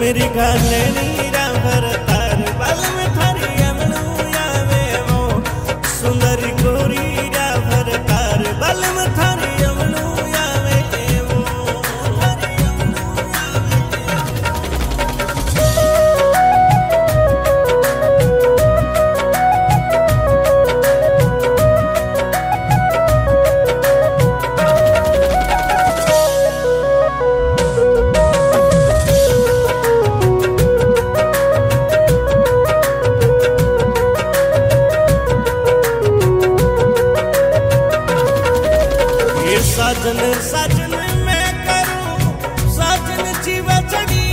मेरी गालनी रा भरतार साजन साजन मैं करूँ, साजन जीवा चढ़ी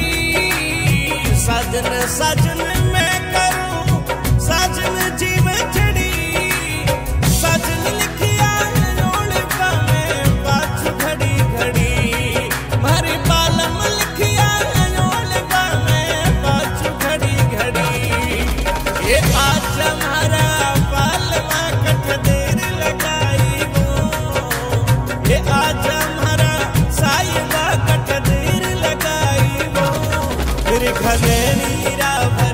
साजन साजन मैं करूँ, साजन जीवा चढ़ी साजन लिखिया रोड़ पावे पाछ घड़ी घड़ी। मारी बालम लिखिया रोड़ पावे पाछ घड़ी घड़ी। ये हमारा फिर घने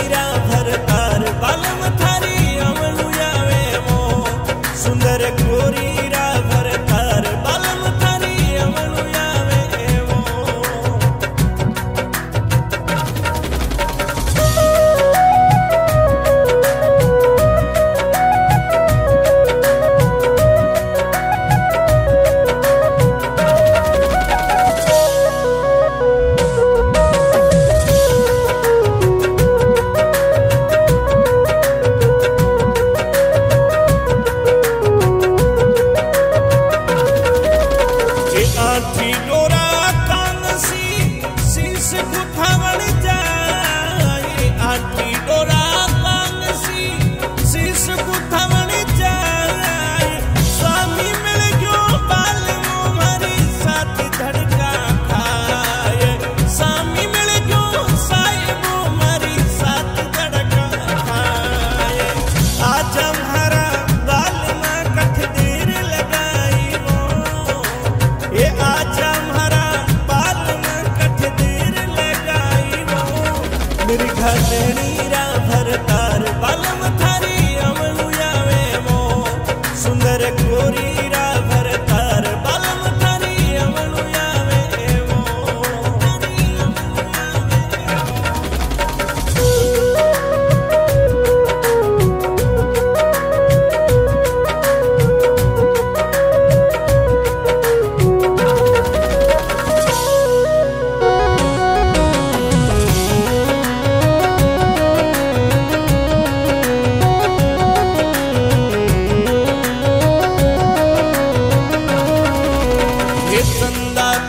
मेरा भरता Continua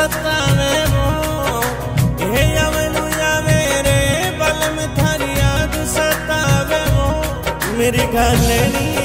ਸਤਾਵੇ ਮੋ ਇਹ ਆਵੇ ਨੂੰ ਆਵੇ ਰੇ ਬਲਮ ਥਾਰੀ ਆਦ ਸਤਾਵੇ ਮੋ ਮੇਰੀ ਗੱਲ ਨਹੀਂ